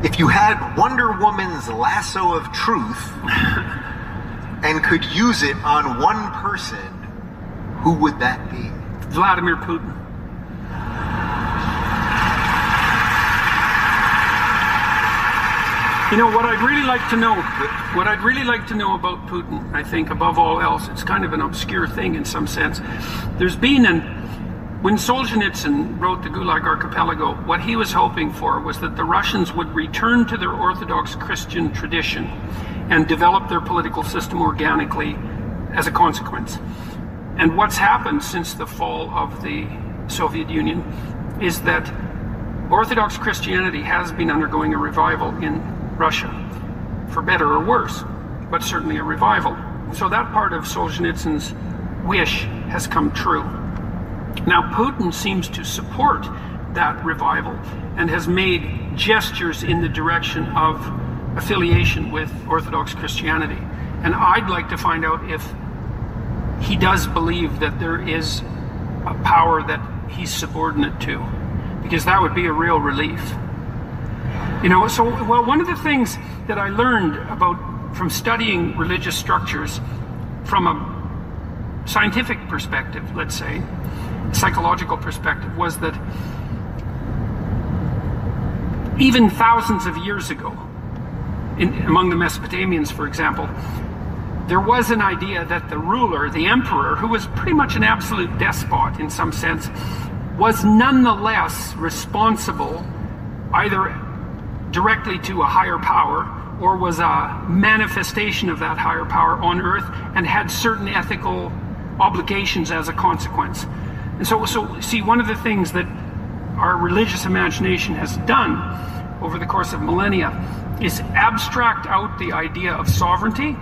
If you had Wonder Woman's lasso of truth and could use it on one person, who would that be? Vladimir Putin. You know what I'd really like to know, what I'd really like to know about Putin, I think above all else, it's kind of an obscure thing in some sense. There's been an when Solzhenitsyn wrote the Gulag Archipelago, what he was hoping for was that the Russians would return to their Orthodox Christian tradition and develop their political system organically as a consequence. And what's happened since the fall of the Soviet Union is that Orthodox Christianity has been undergoing a revival in Russia, for better or worse, but certainly a revival. So that part of Solzhenitsyn's wish has come true. Now, Putin seems to support that revival and has made gestures in the direction of affiliation with Orthodox Christianity. And I'd like to find out if he does believe that there is a power that he's subordinate to, because that would be a real relief. You know, so, well, one of the things that I learned about from studying religious structures from a scientific perspective, let's say, psychological perspective, was that even thousands of years ago, in, among the Mesopotamians, for example, there was an idea that the ruler, the emperor, who was pretty much an absolute despot in some sense, was nonetheless responsible either directly to a higher power or was a manifestation of that higher power on earth and had certain ethical obligations as a consequence. And so, so see, one of the things that our religious imagination has done over the course of millennia is abstract out the idea of sovereignty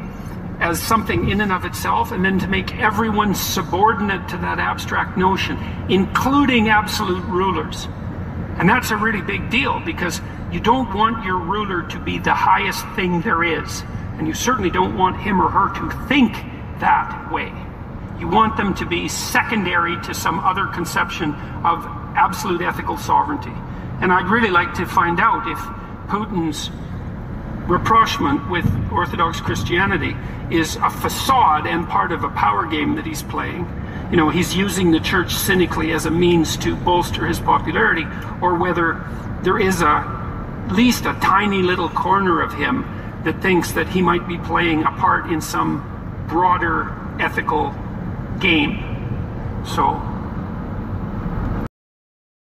as something in and of itself, and then to make everyone subordinate to that abstract notion, including absolute rulers. And that's a really big deal because you don't want your ruler to be the highest thing there is, and you certainly don't want him or her to think that way. You want them to be secondary to some other conception of absolute ethical sovereignty. And I'd really like to find out if Putin's rapprochement with Orthodox Christianity is a facade and part of a power game that he's playing. You know, he's using the church cynically as a means to bolster his popularity, or whether there is a at least a tiny little corner of him that thinks that he might be playing a part in some broader ethical game. So